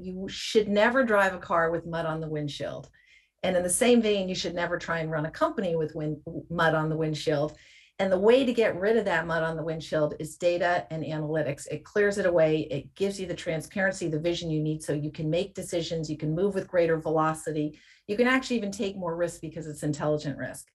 you should never drive a car with mud on the windshield. And in the same vein, you should never try and run a company with wind, mud on the windshield. And the way to get rid of that mud on the windshield is data and analytics. It clears it away. It gives you the transparency, the vision you need so you can make decisions, you can move with greater velocity. You can actually even take more risk because it's intelligent risk.